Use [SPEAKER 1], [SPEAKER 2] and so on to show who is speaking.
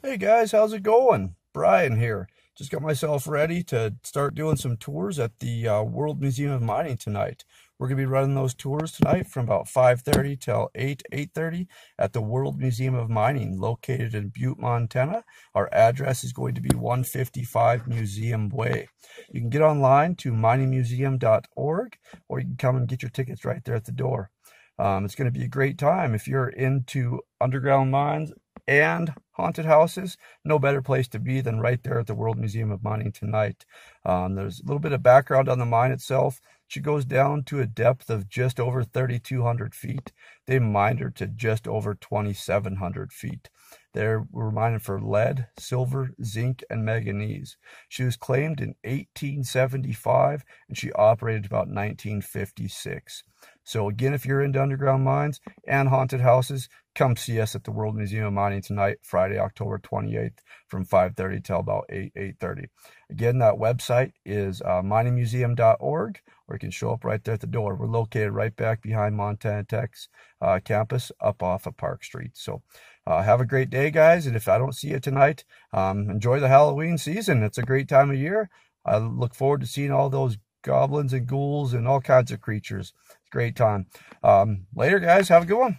[SPEAKER 1] Hey guys, how's it going? Brian here. Just got myself ready to start doing some tours at the uh, World Museum of Mining tonight. We're going to be running those tours tonight from about 5.30 till 8, 8.30 at the World Museum of Mining located in Butte, Montana. Our address is going to be 155 Museum Way. You can get online to miningmuseum.org or you can come and get your tickets right there at the door. Um, it's going to be a great time if you're into underground mines and haunted houses, no better place to be than right there at the World Museum of Mining tonight. Um, there's a little bit of background on the mine itself. She goes down to a depth of just over 3,200 feet. They mined her to just over 2,700 feet. They were mined for lead, silver, zinc, and manganese. She was claimed in 1875 and she operated about 1956. So again, if you're into underground mines and haunted houses, come see us at the World Museum of Mining tonight, Friday, October 28th from 5.30 till about 8, 8.30. Again, that website is uh, miningmuseum.org or you can show up right there at the door. We're located right back behind Montana Tech's uh, campus up off of Park Street. So uh, have a great day, guys. And if I don't see you tonight, um, enjoy the Halloween season. It's a great time of year. I look forward to seeing all those goblins and ghouls and all kinds of creatures. It's a great time. Um, later, guys. Have a good one.